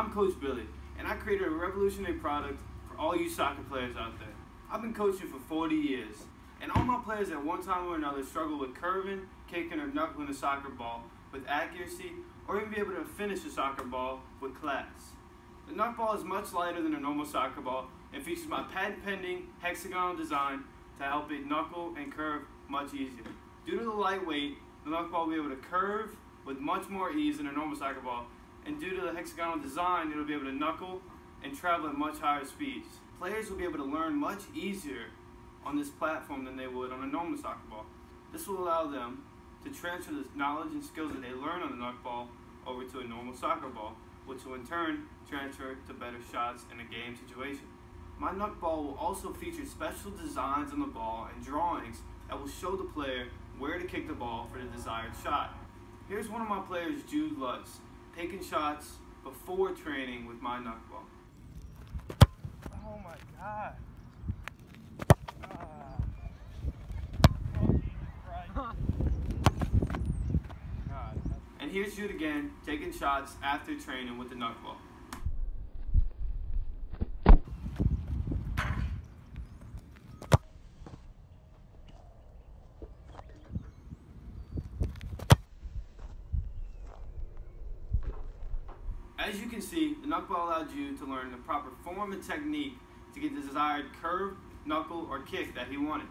I'm Coach Billy, and I created a revolutionary product for all you soccer players out there. I've been coaching for 40 years, and all my players at one time or another struggle with curving, kicking, or knuckling a soccer ball with accuracy, or even be able to finish a soccer ball with class. The knuckball is much lighter than a normal soccer ball and features my patent-pending hexagonal design to help it knuckle and curve much easier. Due to the lightweight, the knuckball will be able to curve with much more ease than a normal soccer ball, and due to the hexagonal design, it'll be able to knuckle and travel at much higher speeds. Players will be able to learn much easier on this platform than they would on a normal soccer ball. This will allow them to transfer the knowledge and skills that they learn on the knuckball over to a normal soccer ball, which will in turn transfer to better shots in a game situation. My knuckball will also feature special designs on the ball and drawings that will show the player where to kick the ball for the desired shot. Here's one of my players, Jude Lutz, taking shots before training with my knuckball. Oh my god. And here's Jude again, taking shots after training with the knuckball. As you can see, the knuckball allowed you to learn the proper form and technique to get the desired curve, knuckle, or kick that he wanted.